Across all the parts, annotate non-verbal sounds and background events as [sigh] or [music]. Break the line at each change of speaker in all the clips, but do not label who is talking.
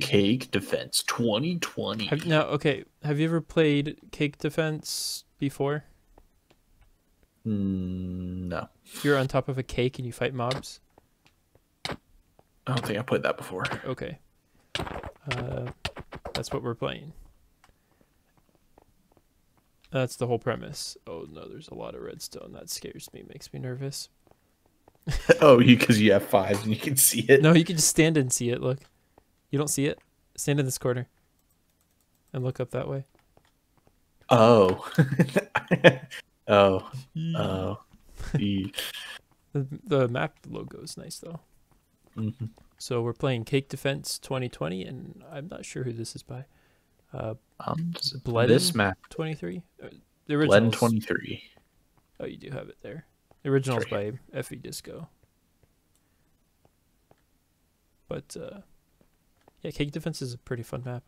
Cake Defense 2020.
Have, now, okay, have you ever played Cake Defense before?
Mm, no,
You're on top of a cake and you fight mobs.
I don't think I played that before.
Okay, uh, that's what we're playing. That's the whole premise. Oh no, there's a lot of redstone. That scares me. Makes me nervous. [laughs]
oh, you because you have five and you can see it.
No, you can just stand and see it. Look, you don't see it. Stand in this corner, and look up that way.
Oh. [laughs] oh. Oh. [laughs]
The, the map logo is nice though.
Mhm.
So we're playing Cake Defense 2020, and I'm not sure who this is by. Uh,
Um,
Bled
this map,
23. Uh, the
Blend
original.
23.
Oh, you do have it there. The original's
right
by FE Disco. But uh, yeah, Cake Defense is a pretty fun map.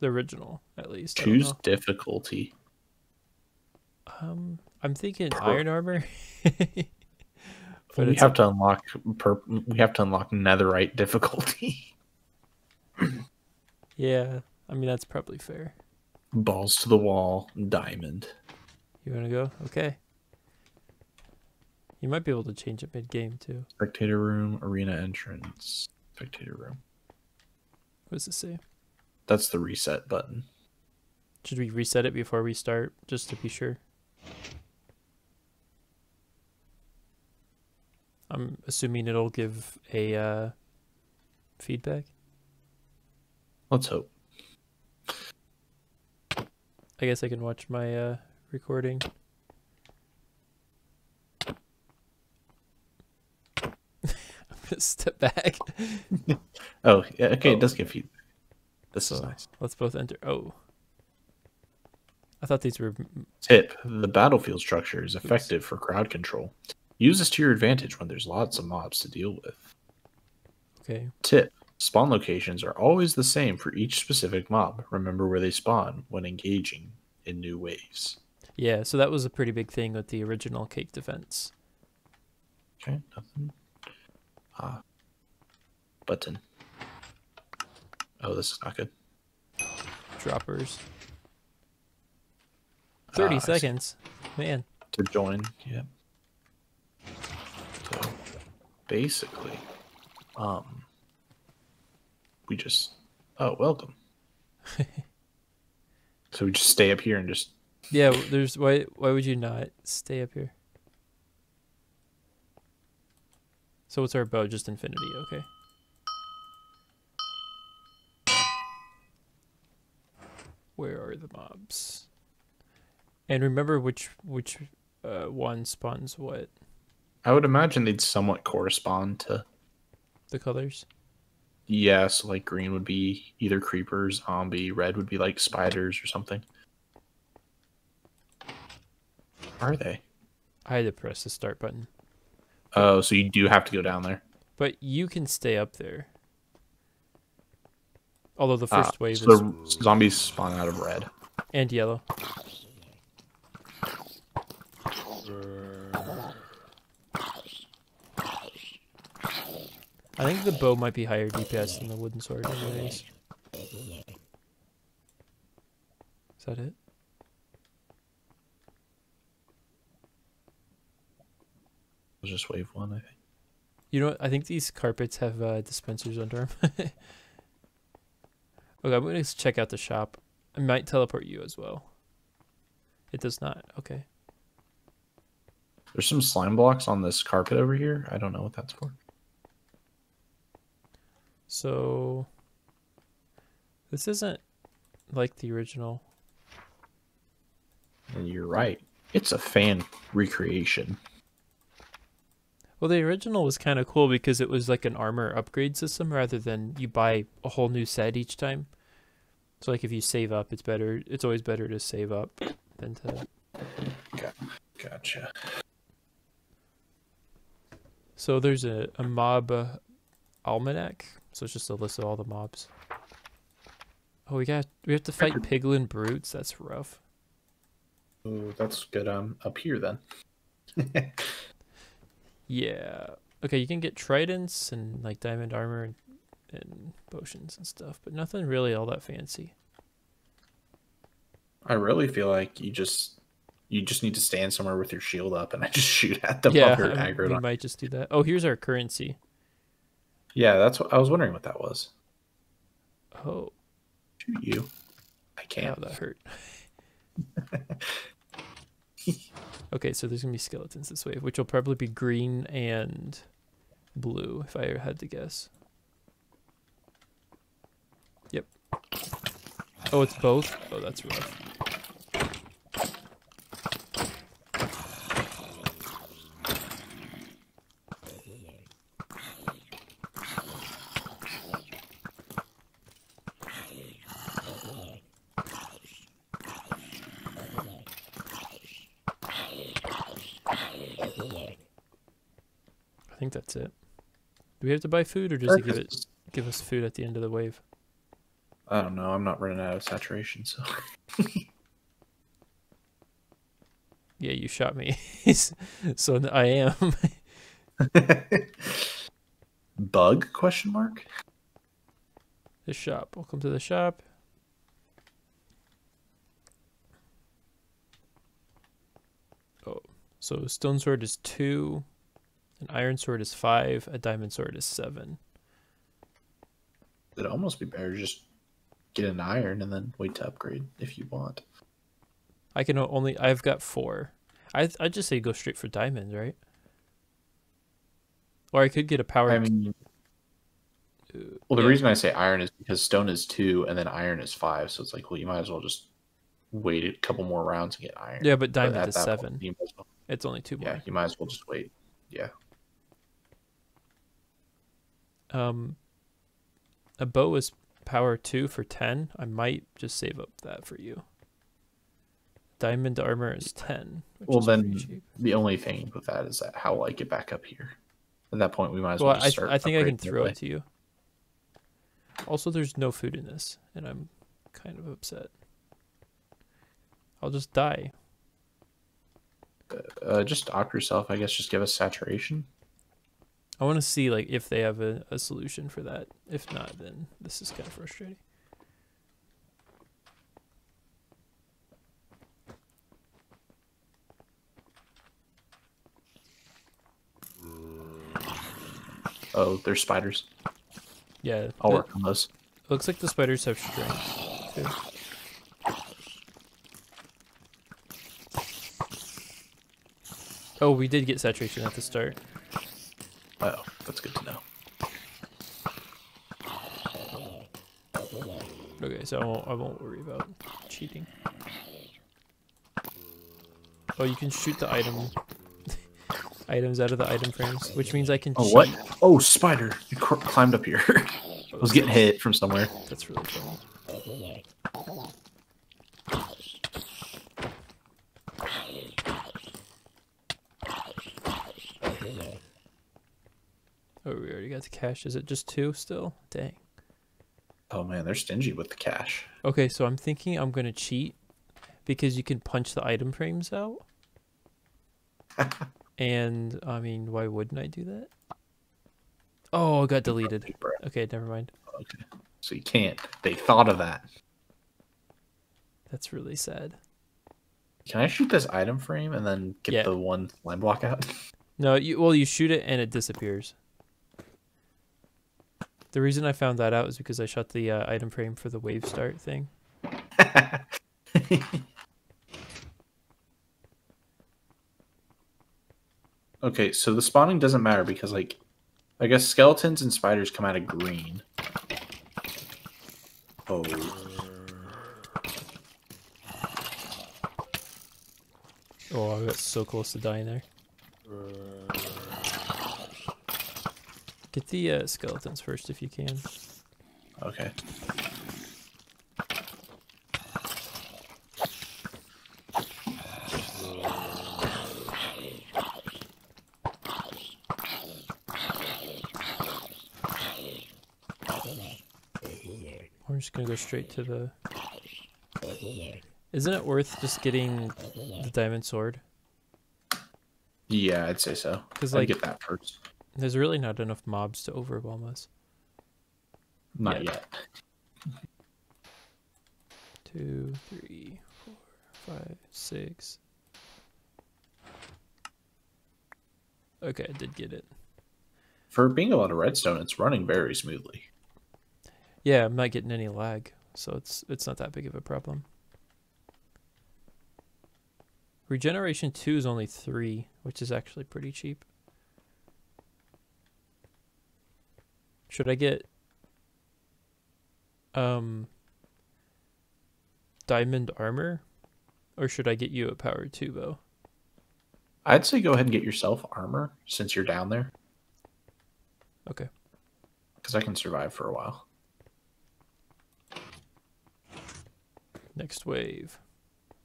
The original, at least.
Choose difficulty.
Um, I'm thinking Iron Armor. [laughs] but
we have to unlock per- we have to unlock netherite difficulty. [laughs]
yeah. I mean that's probably fair.
Balls to the wall, diamond.
You want to go? Okay. You might be able to change it mid game too.
Spectator room, arena entrance, spectator room.
What does it say?
That's the reset button.
Should we reset it before we start, just to be sure? I'm assuming it'll give a uh, feedback.
Let's hope.
I guess I can watch my uh, recording. I'm gonna step back. [laughs]
Oh, yeah, okay,
Oh.
it does oh. give feedback. This is
So
nice.
let's both enter. Oh, I thought these were.
Tip: The battlefield structure is effective for crowd control. Use this to your advantage when there's lots of mobs to deal with.
Okay.
Tip: Spawn locations are always the same for each specific mob. Remember where they spawn when engaging in new waves.
Yeah, so that was a pretty big thing with the original Cake Defense.
Okay, nothing. Ah. Button. Oh, this is not good.
Droppers. 30
Ah, I see.
seconds. Man.
To join, yeah. So basically, um, we just oh welcome. [laughs] so we just stay up here and just
Yeah, there's why why would you not stay up here? So what's our bow? Just infinity, okay. Where are the mobs? And remember which which uh, one spawns what
I would imagine they'd somewhat correspond to
the colors.
yeah, so like green would be either creepers, zombie, red would be like spiders or something. Are they?
I had to press the start button,
Oh, so you do have to go down there.
but you can stay up there. Although the
Ah,
first wave
so
is
zombies spawn out of red.
and yellow. I think the bow might be higher DPS than the wooden sword anyways. Is that it?
Was just wave one, I think.
You know what? I think these carpets have uh, dispensers under them. [laughs] okay, I'm gonna check out the shop. I might teleport you as well. It does not. Okay.
There's some slime blocks on this carpet over here. I don't know what that's for.
So this isn't like the original.
And you're right. It's a fan recreation.
Well, the original was kind of cool because it was like an armor upgrade system rather than you buy a whole new set each time. So like if you save up, it's better. It's always better to save up than to.
Gotcha.
So there's a a mob uh, almanac. So it's just a list of all the mobs. Oh, we got we have to fight [clears throat] piglin brutes. That's rough.
Oh, that's good. Um, up here then. [laughs]
Yeah. Okay, you can get tridents and like diamond armor and and potions and stuff, but nothing really all that fancy.
I really feel like you just you just need to stand somewhere with your shield up and [laughs] I just shoot at them
yeah, I mean, we might just do that. Oh, here's our currency.
Yeah, that's what I was wondering what that was.
Oh,
Shoot you. I can't.
that hurt. [laughs] okay, so there's gonna be skeletons this wave, which will probably be green and blue, if I had to guess. Yep. Oh, it's both. Oh, that's rough. I think that's it. Do we have to buy food, or does it give it give us food at the end of the wave?
I don't know. I'm not running out of saturation, so [laughs]
Yeah, you shot me, [laughs] so I am. [laughs]
bug question mark.
the shop. Welcome to the shop. Oh, so stone sword is two, an iron sword is five, a diamond sword is seven.
It'd almost be better to just get an iron and then wait to upgrade if you want.
I can only. I've got four. I I just say go straight for diamonds, right? Or I could get a power.
I mean, well, the
yeah.
reason I say iron is because stone is two and then iron is five, so it's like, well, you might as well just wait a couple more rounds and get iron.
Yeah, but
But
diamond
at
is
point,
seven.
as well-
It's only two more.
yeah, you might as well just wait. Yeah.
Um, a bow is power two for ten. I might just save up that for you. Diamond armor is ten. Which
Well,
is
then the only thing with that is that how will I get back up here? At that point, we might as
well,
well
I. I think I can throw it to you. Also, there's no food in this, and I'm kind of upset. I'll just die.
Uh, just opt yourself. I guess. Just give us saturation.
I want to see like if they have a, a solution for that. If not, then this is kind of frustrating.
Oh, there's spiders.
Yeah,
I'll work on those.
looks like the spiders have strength too. Oh, we did get saturation at the start.
That's good to know.
Okay, so I won't, I won't worry about cheating. Oh, you can shoot the item [laughs] items out of the item frames, which means I can
Oh,
cheat.
what? Oh, spider! You climbed up here. [laughs] I was getting hit from somewhere.
That's really funny. Oh, we already got the cash. Is it just two still? Dang.
Oh man, they're stingy with the cash.
Okay, so I'm thinking I'm gonna cheat because you can punch the item frames out. [laughs] and I mean, why wouldn't I do that? Oh, it got deleted. Okay, never mind.
Okay, so you can't. They thought of that.
That's really sad.
Can I shoot this item frame and then get
Yeah.
the one line block out? [laughs]
No, you well, you shoot it and it disappears. The reason I found that out is because I shot the uh, item frame for the wave start thing. [laughs]
okay, so the spawning doesn't matter because like I guess skeletons and spiders come out of green. Oh.
Oh, I got so close to dying there. Get the uh, skeletons first if you can.
Okay.
We're just gonna go straight to the. Isn't it worth just getting the diamond sword?
Yeah, I'd say so.
'Cause,
I'd
like-
get that first.
There's really not enough mobs to overwhelm us.
Not
Yeah.
yet.
Two, three, four, five, six. Okay, I did get it.
For being a lot of redstone, it's running very smoothly.
Yeah, I'm not getting any lag, so it's it's not that big of a problem. Regeneration 2 is only 3, which is actually pretty cheap. Should I get um diamond armor or should I get you a power 2 bow?
I'd say go ahead and get yourself armor since you're down there,
Okay.
because I can survive for a while.
Next wave.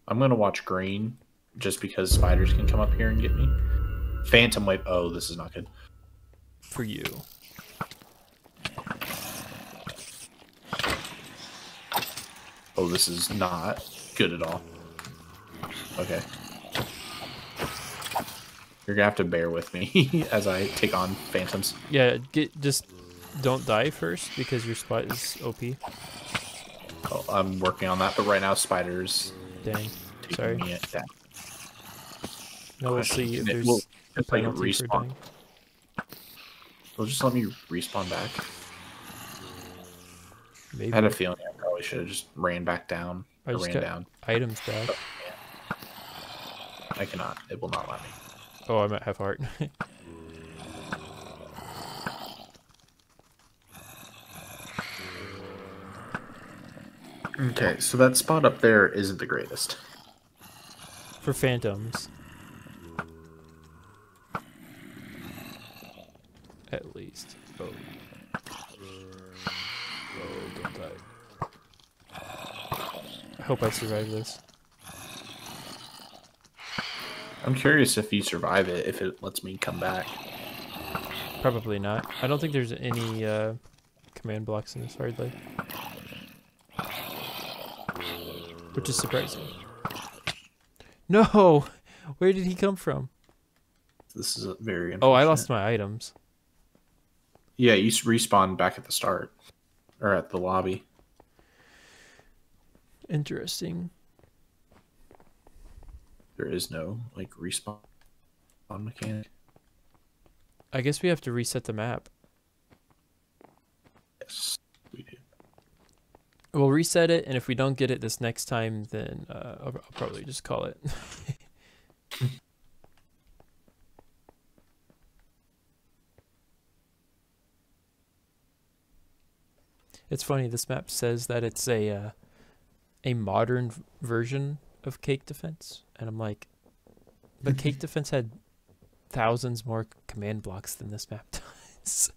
I'm gonna watch green just because spiders can come up here and get me. Phantom wave. Oh, this is not good.
for you.
Oh, this is not good at all. Okay. You're gonna have to bear with me [laughs] as I take on phantoms.
Yeah, get just don't die first because your spot is OP.
Oh, I'm working on that, but right now spiders
Dang. Sorry.
me down.
Now we'll see if there's
it's like
penalty for
respawn. Well, just let me respawn back.
Maybe
I had a feeling I probably should have just ran back down.
I just
ran down.
items back.
Oh, I cannot. It will not let me.
Oh, I might have heart. [laughs]
Okay, so that spot up there isn't the greatest.
for phantoms. At least. Oh. Oh, don't die. I hope I survive this.
I'm curious if you survive it, if it lets me come back.
Probably not. I don't think there's any uh, command blocks in this hardly. Which is surprising. No! [laughs] Where did he come from?
This is a very.
Oh, I lost my items.
Yeah, you respawn back at the start, or at the lobby.
Interesting.
There is no like respawn mechanic.
I guess we have to reset the map.
Yes, we do.
We'll reset it, and if we don't get it this next time, then uh, I'll, I'll probably just call it. [laughs] it's funny. This map says that it's a uh, a modern version of Cake Defense, and I'm like, but Cake [laughs] Defense had thousands more command blocks than this map [laughs] does.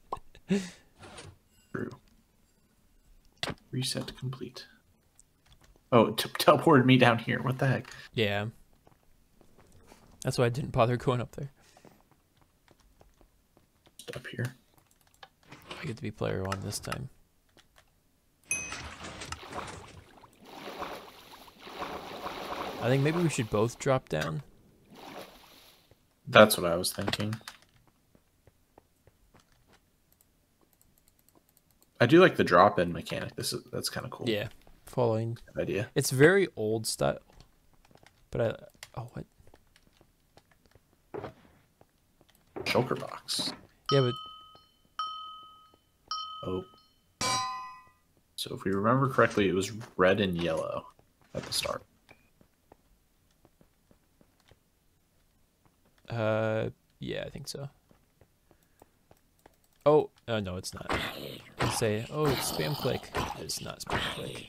True. Reset complete. Oh, [laughs] it teleported me down here. What the heck?
Yeah. That's why I didn't bother going up there.
Just up here.
I get to be player one this time. I think maybe we should both drop down.
That's what I was thinking. I do like the drop-in mechanic. This is that's kind of cool.
Yeah. Following.
Good idea.
It's very old style. But I. Oh, what?
Shulker box.
Yeah, but.
Oh. So if we remember correctly, it was red and yellow at the start.
Uh, yeah, I think so. Oh, uh, no, it's not. I say, oh, it's spam click. It's not spam click.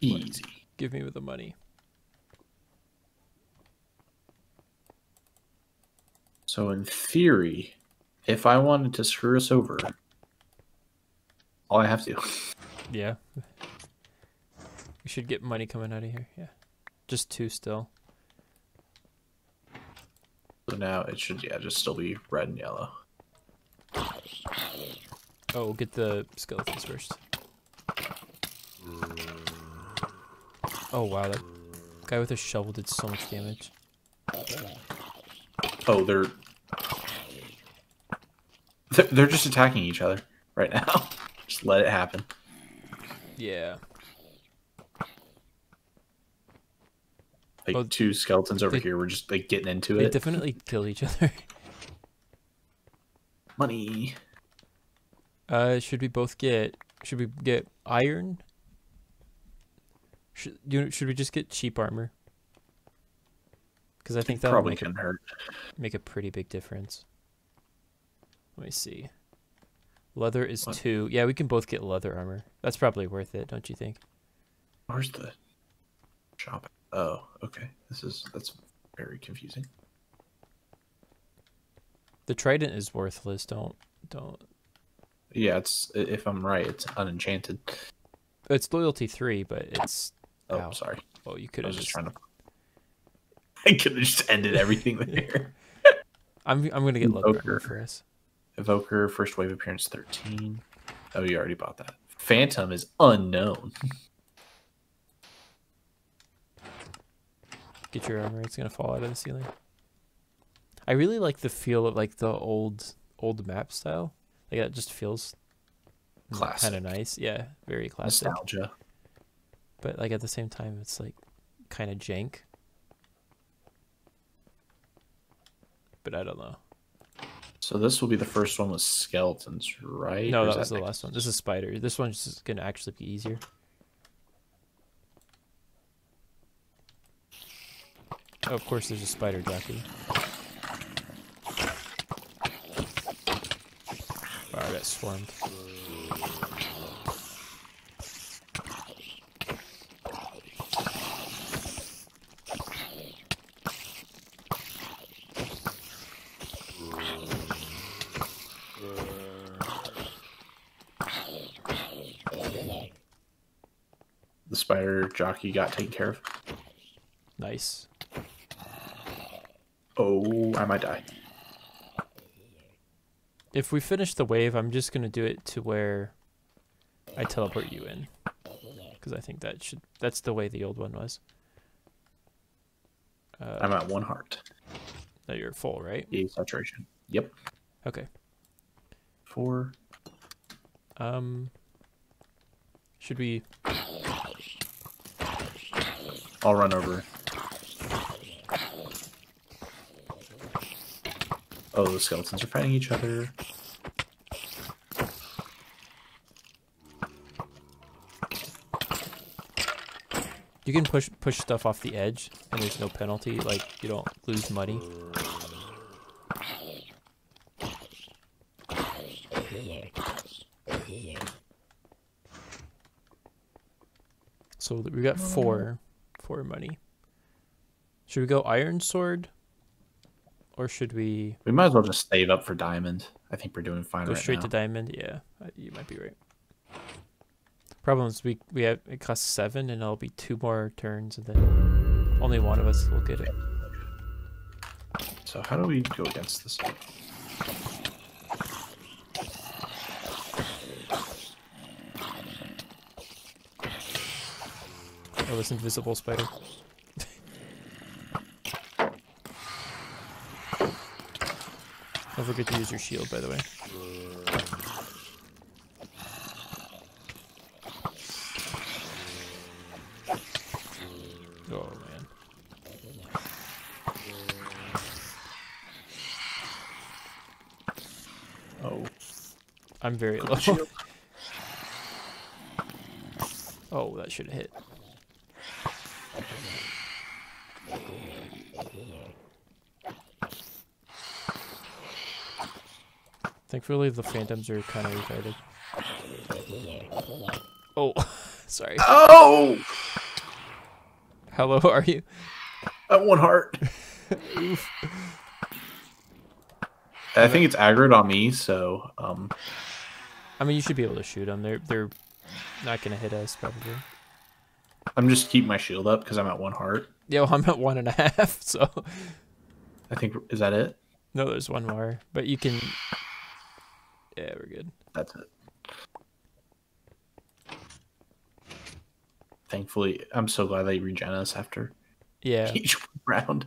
Easy.
Give me the money.
So in theory, if I wanted to screw us over, all I have to
Yeah. We should get money coming out of here. Yeah. Just two still.
so now it should yeah just still be red and yellow.
Oh, we'll get the skeletons first. Oh wow, that Guy with a shovel did so much damage.
Oh, they're they're, they're just attacking each other right now. [laughs] just let it happen.
Yeah.
Like
Oh,
two skeletons over
they-
here. We're just like getting into
They
it.
They definitely kill each other. [laughs]
Money.
Uh, should we both get? Should we get iron? Should you? Should we just get cheap armor? Because I think that
probably can hurt.
make a pretty big difference. Let me see. Leather is
What?
two. Yeah, we can both get leather armor. That's probably worth it, don't you think?
Where's the shop? Oh, okay. This is that's very confusing.
The trident is worthless. Don't don't.
Yeah, it's if I'm right, it's unenchanted.
It's loyalty three, but it's.
Oh,
Ow.
sorry.
Oh, you could have
was just
just.
trying to. [laughs] I could have just ended everything there. [laughs]
I'm I'm gonna get leather for us.
Evoker, first wave appearance 13. Oh, you already bought that. Phantom is unknown. [laughs]
Get your armor. It's gonna fall out of the ceiling. I really like the feel of like the old old map style. Like that just feels
Classic.
kind of nice. Yeah, very classic.
Nostalgia.
But like at the same time, it's like kind of jank. But I don't know.
So this will be the first one with skeletons, right?
No, that was the last one. This is spider. This one's just gonna actually be easier. Oh, of course, there's a spider jockey. Wow, I got swarmed.
The spider jockey got taken care of.
Nice.
Oh, I might die.
If we finish the wave, I'm just gonna do it to where I teleport you in, because I think that should that's the way the old one was. Uh,
I'm at one heart.
that you're full, right?
Yay, saturation. Yep.
Okay.
Four.
Um. Should we?
I'll run over. Oh, the skeletons are fighting each other.
You can push push stuff off the edge, and there's no penalty. Like you don't lose money. So we got four, four money. Should we go iron sword, or should we
We might as well just save up for diamond. I think we're doing fine
go
right
straight
now.
to diamond? Yeah, you might be right. Problem is we we have it costs seven, and it'll be two more turns, and then only one of us will get it.
So how do we go against this?
Oh, this invisible spider. Don't forget to use your shield, by the way. Oh man.
Oh,
I'm very [laughs] low. oh, that should have hit. Thankfully, the phantoms are kind of retarded. Oh, [laughs] sorry.
oh,
How low are you?
at one heart. [laughs] I think it's aggroed on me, so um,
I mean, you should be able to shoot them. They're they're not gonna hit us probably.
I'm just keeping my shield up because I'm at one heart.
Yo, I'm at one and a [laughs] half. So
I think is that it?
no, there's one more, but you can. Yeah, we're good.
That's it. Thankfully, I'm so glad they regen us after
Yeah.
each [laughs] round.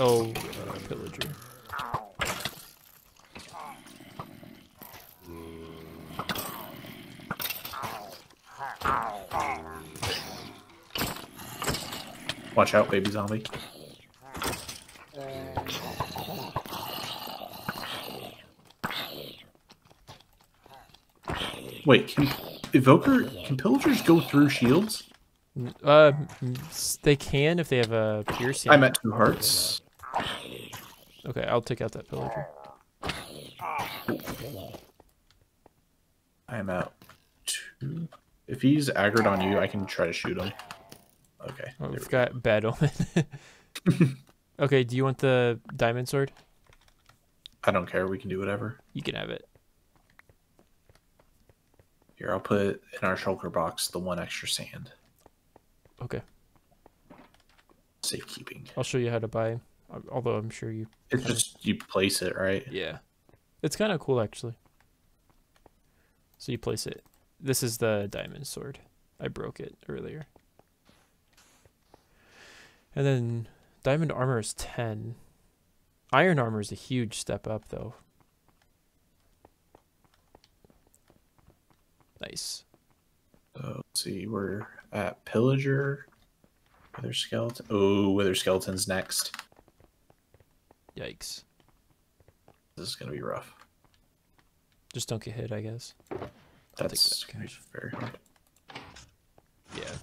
Oh, uh, pillager.
Watch out, baby zombie. Wait, can evoker can pillagers go through shields?
Uh, they can if they have a piercing.
I'm at two hearts.
Okay, I'll take out that pillager.
I'm at two. If he's aggroed on you, I can try to shoot him.
Oh, we've
we
got [laughs] bad omen. okay, do you want the diamond sword?
I don't care. We can do whatever.
You can have it.
Here, I'll put in our shulker box the one extra sand.
Okay,
Safekeeping.
I'll show you how to buy. Although I'm sure you.
It's just you place it right.
Yeah, it's kind of cool actually. So you place it. This is the diamond sword. I broke it earlier. And then diamond armor is 10. Iron armor is a huge step up though. Nice.
So let's see, we're at pillager. Wither skeleton. Oh, wither skeleton's next.
Yikes.
This is gonna be rough.
Just don't get hit, I guess.
That's
that
gonna be very hard.
Yeah.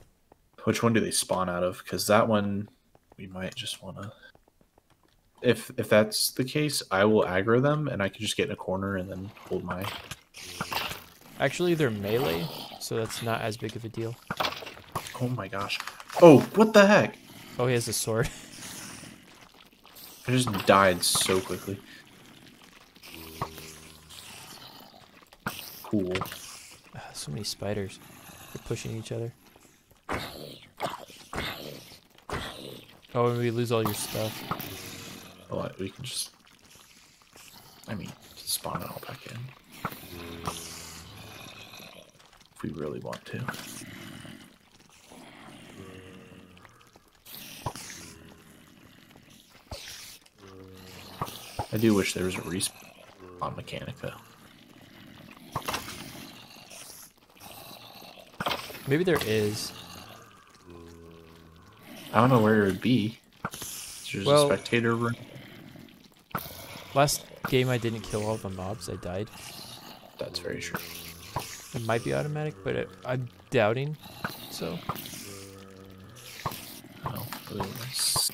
Which one do they spawn out of? Because that one, we might just want to. If if that's the case, I will aggro them, and I can just get in a corner and then hold my.
Actually, they're melee, so that's not as big of a deal.
Oh my gosh! Oh, what the heck!
Oh, he has a sword. [laughs]
I just died so quickly. Cool.
Ah, so many spiders. They're pushing each other. Oh, and we lose all your stuff.
Well, we can just. I mean, spawn it all back in. If we really want to. I do wish there was a respawn mechanic though.
Maybe there is.
I don't know where it would be. There's
Well-
a spectator room.
Last game I didn't kill all the mobs. I died.
That's very true.
It might be automatic, but it, I'm doubting. So
really nice.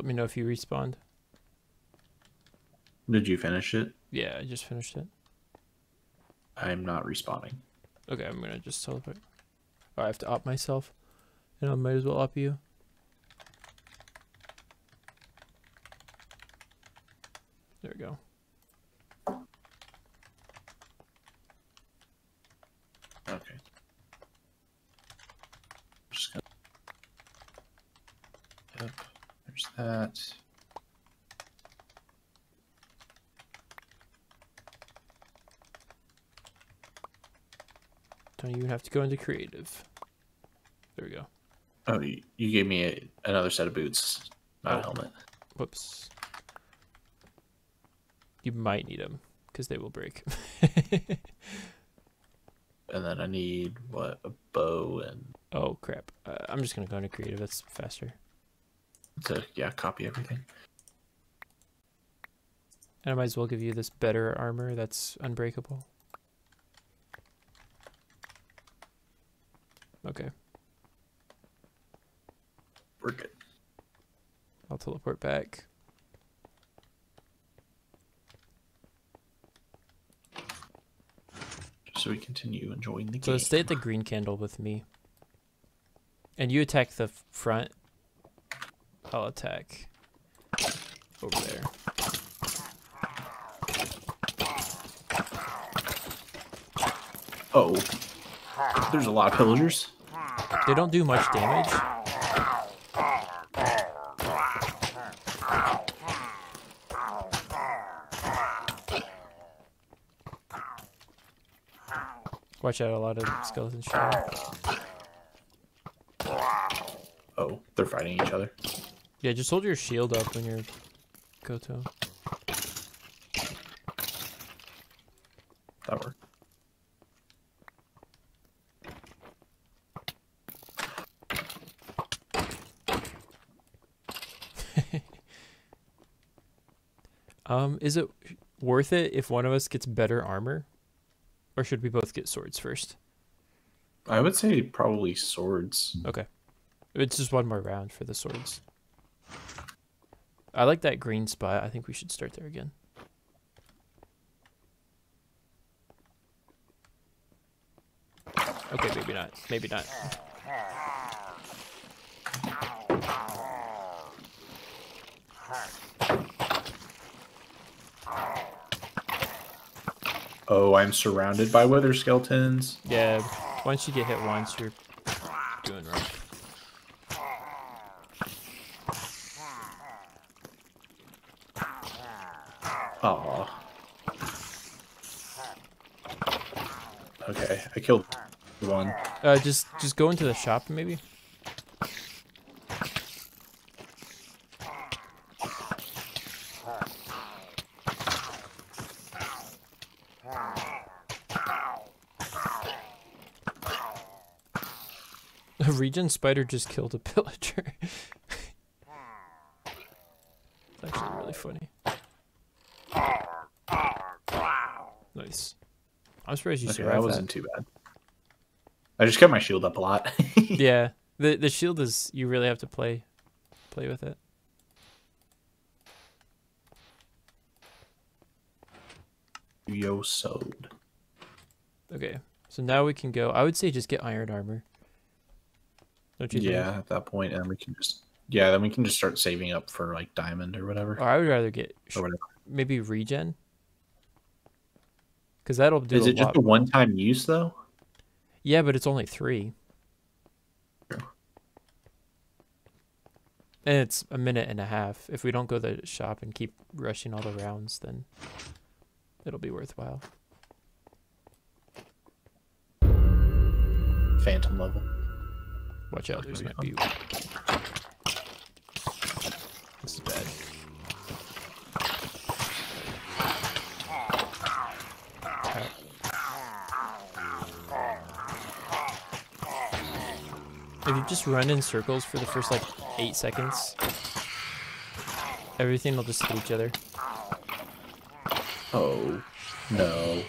Let me know if you respawned.
Did you finish it?
Yeah, I just finished it.
I'm not respawning.
Okay, I'm gonna just teleport. Oh, I have to op myself, and I might as well op you. There we go.
Okay. Just gonna... Yep. There's that.
Don't even have to go into creative. There we go.
Oh, you, you gave me a, another set of boots, not a
Oh.
helmet.
Whoops. You might need them because they will break. [laughs]
And then I need what a bow and
oh crap! Uh, I'm just gonna go into creative. That's faster.
To yeah copy everything.
And I might as well give you this better armor that's unbreakable. Okay,
We're good.
I'll teleport back.
So we continue enjoying the
So
game.
So stay at the green candle with me. And you attack the front. I'll attack over there.
Oh, there's a lot of pillagers.
They don't do much damage. Watch out, a lot of skeletons. shooting.
Oh, they're fighting each other.
Yeah, just hold your shield up when you're go to.
That worked. [laughs]
Um, is it worth it if one of us gets better armor? Or should we both get swords first?
I would say probably swords.
Okay. It's just one more round for the swords. I like that green spot. I think we should start there again. Okay, maybe not. Maybe not.
Oh, I'm surrounded by wither skeletons.
Yeah, once you get hit once, you're doing rough.
Aw. Okay, I killed one.
Uh, just just go into the shop maybe. [laughs] A regen spider just killed a pillager. [laughs] it's actually really funny. Nice. I'm surprised you
Okay,
survived
that
that.
wasn't too bad. I just kept my shield up a lot. [laughs]
yeah, the the shield is you really have to play play with it.
Yo sewed.
Okay, so now we can go. I would say just get iron armor. Don't you
Yeah,
think?
at that point, and we can just yeah, then we can just start saving up for like diamond or whatever.
Or I would rather get
Or whatever.
maybe regen. Because that'll do
Is
a
it just a one-time use though?
Yeah, but it's only three. And it's a minute and a half. If we don't go to the shop and keep rushing all the rounds, then it'll be worthwhile.
Phantom level.
Watch out, there's
Pretty
gonna be. This is bad. If you just run in circles for the first like eight seconds, everything will just hit each other.
Oh no.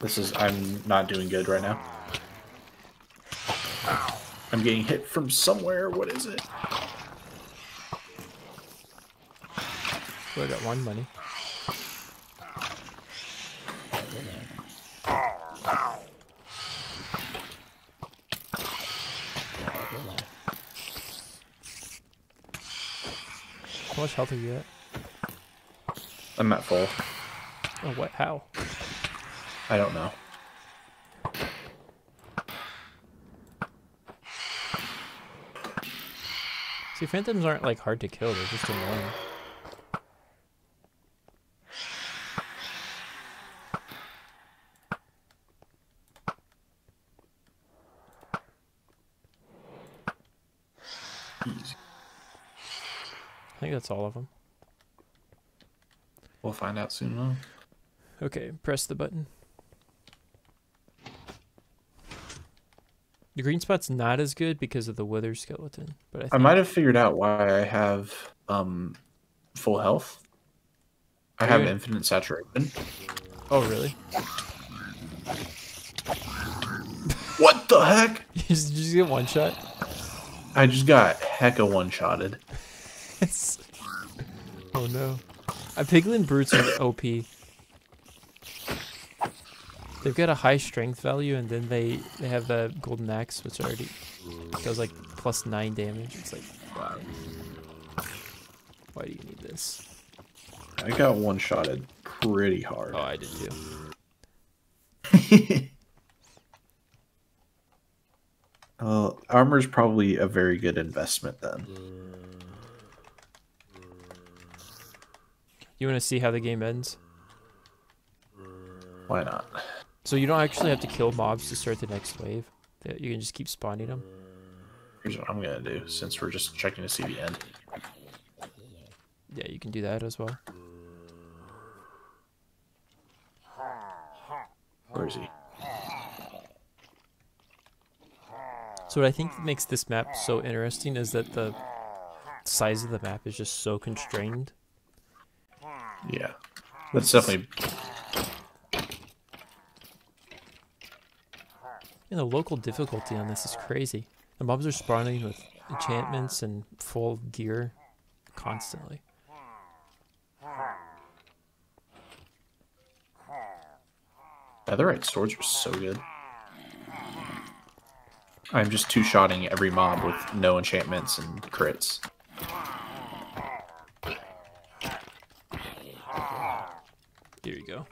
This is I'm not doing good right now. I'm getting hit from somewhere. What is it?
Oh, I got one money. How much health are you at?
I'm at full.
Oh, what? How?
I don't know.
See, phantoms aren't like hard to kill; they're just annoying. That's all of them.
We'll find out soon enough.
Okay, press the button. The green spot's not as good because of the wither skeleton, but I, think
I might have figured out why I have um full health. I have infinite saturation.
Oh, really?
What the heck? [laughs]
Did you just get one shot.
I just got hecka one-shotted. [laughs]
oh no. A piglin brutes are OP. They've got a high strength value, and then they they have the golden axe, which already does like plus nine damage. It's like why? Why do you need this?
I got one shotted pretty hard.
Oh, I did too. [laughs]
Uh, armor's probably a very good investment then.
You want to see how the game ends?
Why not?
So you don't actually have to kill mobs to start the next wave. You can just keep spawning them.
Here's what I'm gonna do since we're just checking to see the end.
Yeah, you can do that as well.
Where is he?
So what I think makes this map so interesting is that the size of the map is just so constrained.
Yeah, that's definitely
And the local difficulty on this is crazy. The mobs are spawning with enchantments and full gear constantly.
netherite swords are so good. I'm just two shotting every mob with no enchantments and crits.
Here you go.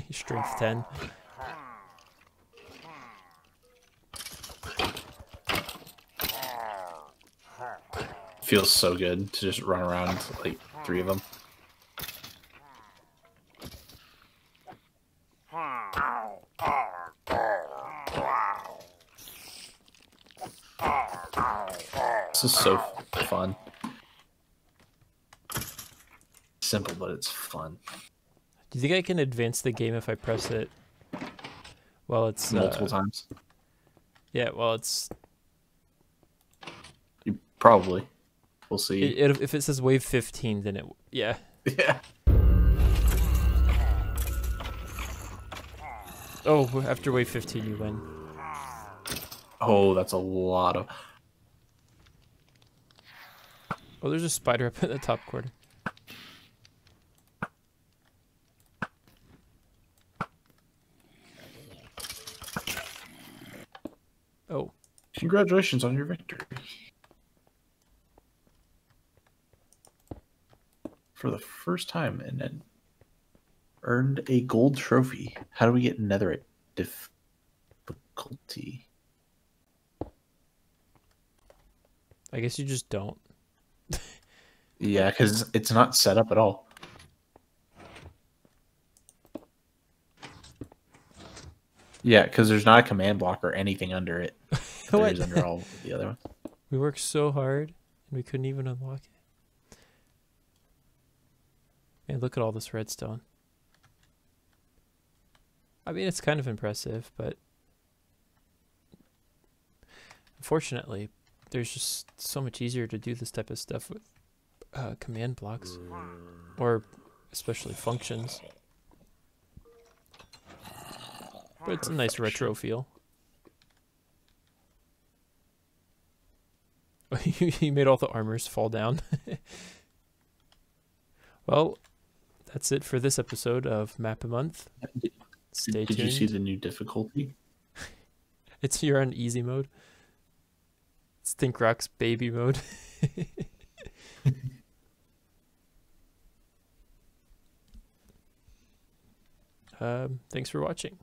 [laughs] Strength 10.
Feels so good to just run around like three of them. This is so fun. Simple, but it's fun.
Do you think I can advance the game if I press it? Well, it's
Multiple
uh,
times.
Yeah, well, it's
You probably. We'll see.
it, it, if it says wave 15, then it yeah.
yeah.
Oh, after wave 15, you win.
Oh, that's a lot of.
Oh, there's a spider up in the top corner. Oh,
Congratulations on your victory. For the first time, and then earned a gold trophy. How do we get netherite difficulty?
I guess you just don't.
Yeah, because it's not set up at all. Yeah, because there's not a command block or anything under it. There
What?
is under all the other ones. [laughs]
We worked so hard and we couldn't even unlock it. Man, look at all this redstone. I mean, it's kind of impressive, but unfortunately, there's just so much easier to do this type of stuff with uh, command blocks, or especially functions. But it's a nice retro feel. [laughs] you made all the armors fall down. [laughs] well, that's it for this episode of Map a Month.
Did,
Stay
did
tuned.
you see the new difficulty? [laughs]
It's you're on easy mode. Stink Rock's baby mode. um, thanks for watching.